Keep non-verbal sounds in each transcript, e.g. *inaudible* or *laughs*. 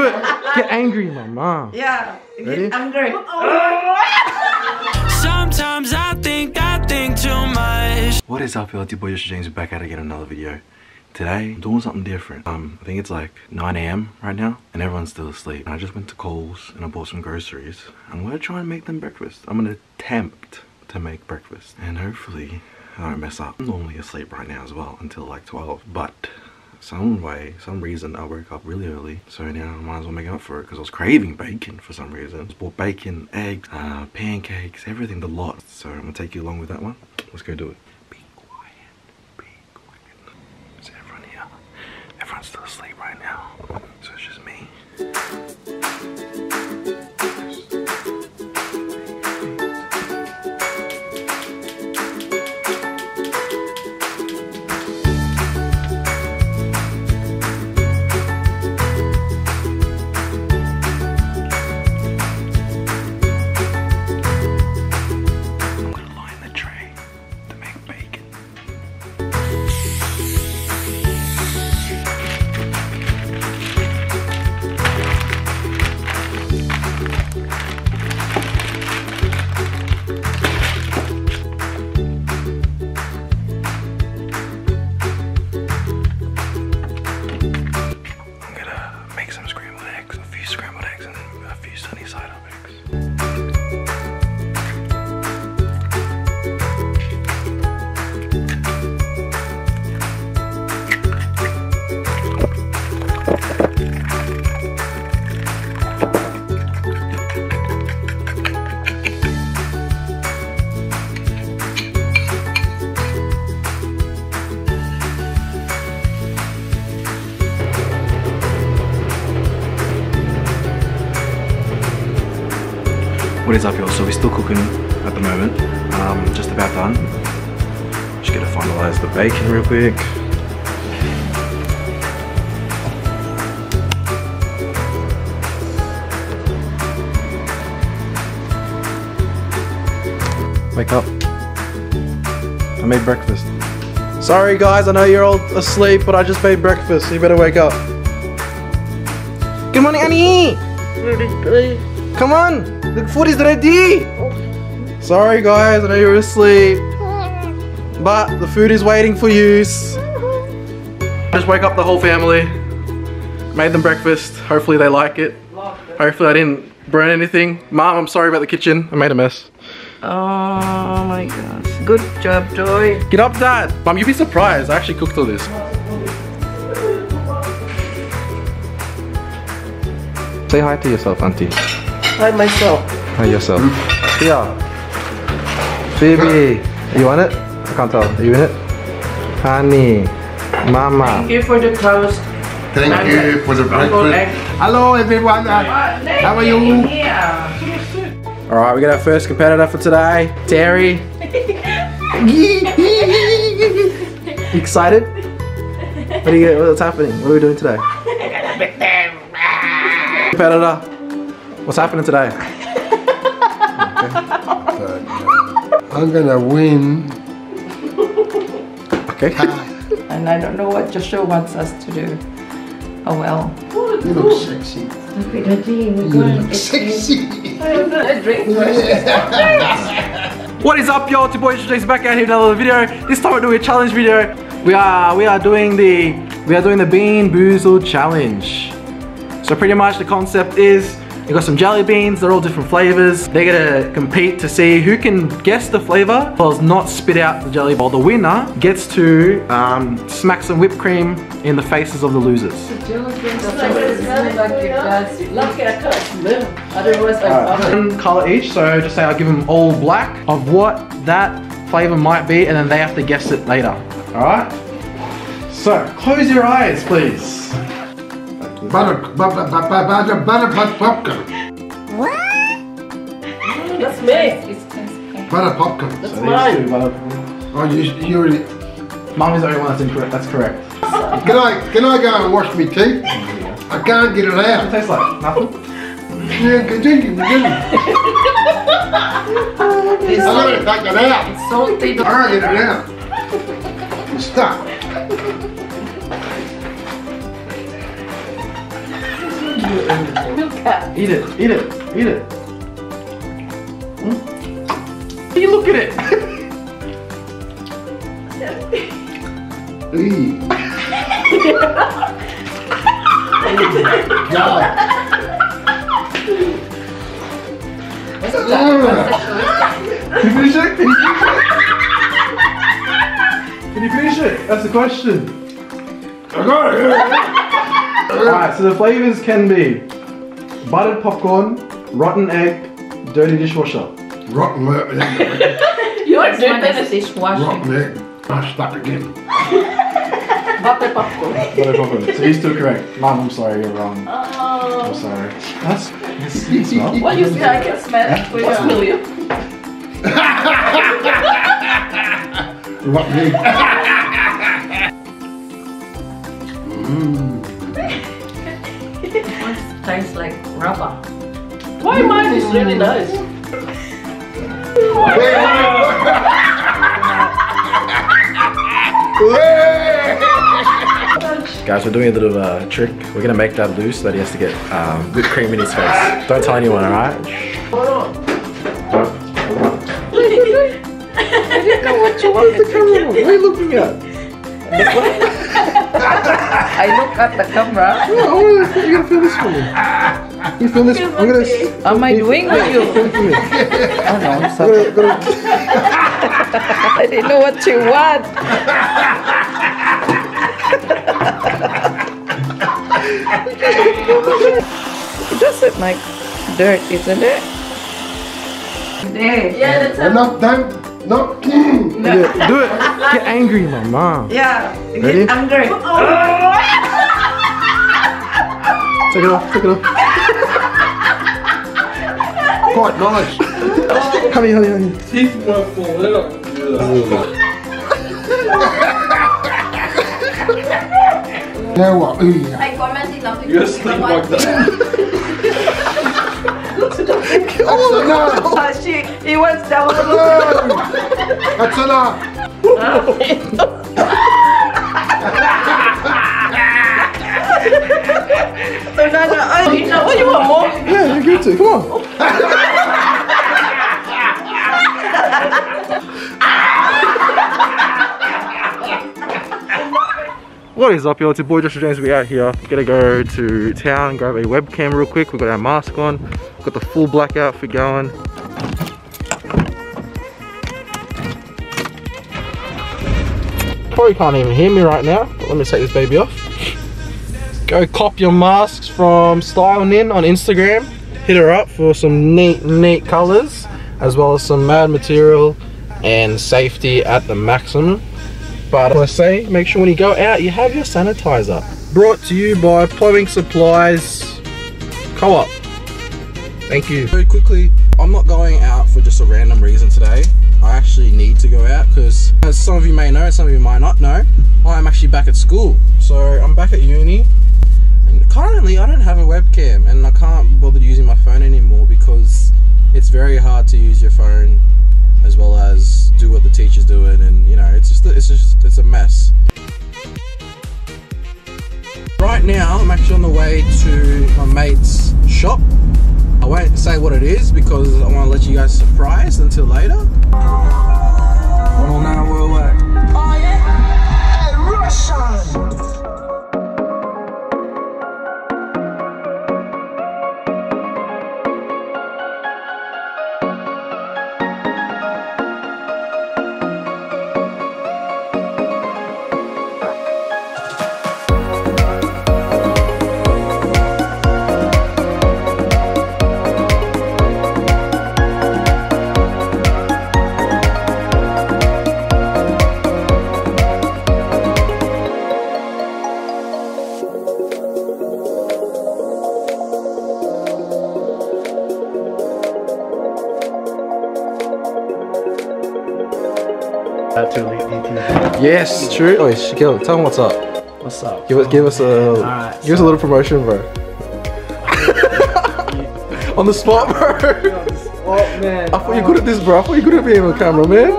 Do it. Get angry, mama. Yeah. Ready? I'm great. *laughs* Sometimes I think I think too much. What is up, y'all? It's your boy Joshua James back at again another video. Today, I'm doing something different. Um, I think it's like 9 a.m. right now, and everyone's still asleep. And I just went to Coles and I bought some groceries. I'm gonna try and make them breakfast. I'm gonna attempt to make breakfast, and hopefully I don't mess up. I'm normally asleep right now as well until like 12, but some way, some reason, I woke up really early. So now I might as well make up for it because I was craving bacon for some reason. Just bought bacon, eggs, uh, pancakes, everything, the lot. So I'm gonna take you along with that one. Let's go do it. Few sunny side up eggs. What is up, y'all? So we're still cooking at the moment. Um, just about done. Just gonna finalize the bacon real quick. Wake up. I made breakfast. Sorry guys, I know you're all asleep, but I just made breakfast, so you better wake up. Good morning, Annie! Come on, the food is ready. Sorry guys, I know you're asleep, but the food is waiting for you. Just wake up the whole family. Made them breakfast. Hopefully they like it. Hopefully I didn't burn anything. Mom, I'm sorry about the kitchen. I made a mess. Oh my gosh. Good job, Joy. Get up, Dad. Mom, you'd be surprised. I actually cooked all this. Say hi to yourself, Auntie. Hi myself. Hi yourself. Yeah. Baby. You want it? I can't tell. Are you in it? Honey. Mama. Thank you for the toast. Thank And you for the breakfast. Hello everyone. Uh, How are you? Yeah. Alright, we got our first competitor for today. Terry. *laughs* Excited? What are you, what's happening? What are we doing today? *laughs* Competitor. What's happening today? I'm gonna win. Okay. And I don't know what Joshua wants us to do. Oh well. You look sexy. You look sexy. What is up, y'all? It's your boy Jason back out here with another video. This time we're doing a challenge video. We are we are doing the we are doing the Bean Boozled challenge. So pretty much the concept is you got some jelly beans. They're all different flavors. They're gonna compete to see who can guess the flavor while not spit out the jelly. ball. the winner gets to um, smack some whipped cream in the faces of the losers. One color each, so just say I'll give them all black of what that flavor might be, and then they have to guess it later. All right. So close your eyes, please. Butter, butter, butter, butter, butter, butter popcorn. That's me. Butter popcorn. That's So mine. these Oh, you, you already. Mum is the only one that's incorrect. That's correct. Can I, can I go and wash my teeth? I can't get it out. It tastes like nothing. Yeah, continue, continue. It's *laughs* I'm gonna take it out. salty. I gotta get it out. It's stuck. Eat it, eat it, eat it. Hmm? You look at it. *laughs* *laughs* God. Can you finish it? Can you finish it? Can you finish it? That's the question. I got it. Alright, so the flavors can be buttered popcorn, rotten egg, dirty dishwasher. Rotten egg. *laughs* You're This one dirty is dishwashing. Rotten egg. Mashed up again. *laughs* butter popcorn. Buttered popcorn. So you're still correct. Mom, I'm sorry, you're wrong. Oh. I'm sorry. That's, that's it smell. What you say? I can smell. *laughs* What smell you? Rotten egg. Mmm. Tastes like rubber. Why mine is really nice? Guys, we're doing a little uh, trick. We're gonna make that loose so that he has to get um, whipped cream in his face. Don't tell anyone, alright? I didn't know what you want me to *laughs* do. What are you looking at? *laughs* *laughs* I look at the camera. Oh, you gotta film this for me. You film this. I'm gonna. Am I doing with you? Film for me. Oh no, I'm I'm sorry. gonna, gonna, I didn't know what you want. it doesn't like dirt, isn't it? Yeah, that's Enough time. No. Mm. yeah, do it. *laughs* Get angry, my mom. Yeah. Ready? Angry. *laughs* Take it off. Take it off. Quite nice. Honey, honey, honey. You know what? Ooh, yeah. I commented on You're asleep like that. *laughs* That's enough. Oh, she, he wants that one. That's enough. So oh, you know, what you want more? Yeah, you get to. Come on. *laughs* What is up, y'all? It's your boy Joshua James. We out here. Gonna go to town, grab a webcam real quick. We've got our mask on. Got the full black outfit going. Probably can't even hear me right now. But let me take this baby off. Go cop your masks from Style Nin on Instagram. Hit her up for some neat, neat colors, as well as some mad material and safety at the maximum. But I say, make sure when you go out, you have your sanitizer. Brought to you by Plumbing Supplies Co-op. Thank you. Very quickly, I'm not going out for just a random reason today. I actually need to go out because, as some of you may know, some of you might not know, I'm actually back at school. So I'm back at uni. And currently, I don't have a webcam, and I can't bother using my phone anymore because it's very hard to use your phone as well as do what the teacher's doing, and you know, it's just it's just it's a mess. Right now, I'm actually on the way to my mate's shop. I won't say what it is because I want to let you guys surprise until later. Well, now we're away. Yes, true. Oh, Shaquille, tell him what's up. What's up? Give us, give us a, Alright, give us a little promotion, *laughs* bro. On the spot, bro. Oh man. I thought you good at this, bro. I thought you good at being on camera, man.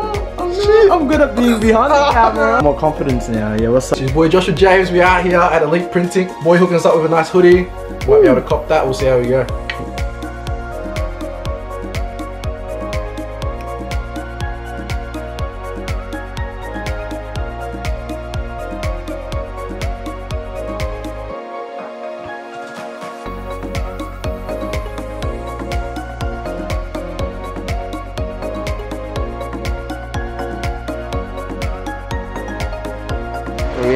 shit. I'm good at being behind the camera. *laughs* More confidence now. Yeah, what's up? It's your boy Joshua James. We are here at Elite Printing. Boy hooking us up with a nice hoodie. Might be able to cop that. We'll see how we go.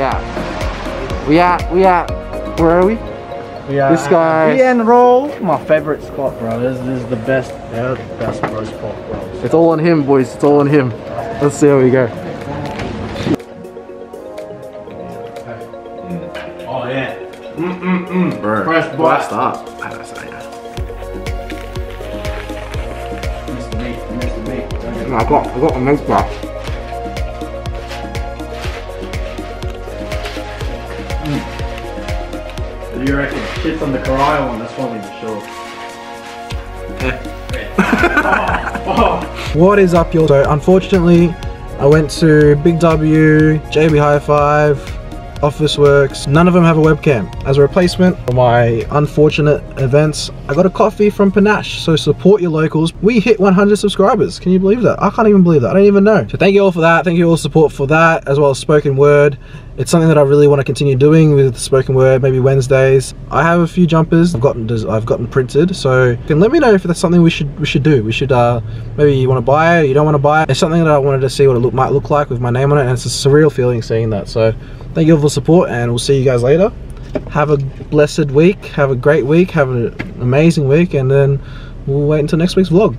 At? We at? We at? Where are we? We are This guy- B and roll. My favorite spot, bro. This, this is the best. Yeah, the best bro spot, bro. It's all on him, boys. It's all on him. Let's see how we go. Oh yeah. Mm mm mm. Bro, Fresh bite. start. Mr. Meat, Mr. Meat. I got, I got a milk back. Do you reckon shits on the Karai one? That's probably the sure. *laughs* What is up, y'all? So, unfortunately, I went to Big W, JB Hi-Fi, Officeworks. None of them have a webcam. As a replacement for my unfortunate events, I got a coffee from Panache. So, support your locals. We hit 100 subscribers. Can you believe that? I can't even believe that. I don't even know. So, thank you all for that. Thank you all support for that, as well as spoken word. It's something that I really want to continue doing with the spoken word, maybe Wednesdays. I have a few jumpers I've gotten I've gotten printed, so can let me know if that's something we should we should do. We should uh, maybe you want to buy it, you don't want to buy it. It's something that I wanted to see what it look, might look like with my name on it, and it's a surreal feeling seeing that. So thank you all for support, and we'll see you guys later. Have a blessed week. Have a great week. Have an amazing week, and then we'll wait until next week's vlog.